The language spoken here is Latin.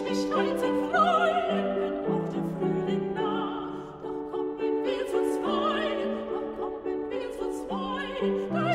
Oh Frühling doch doch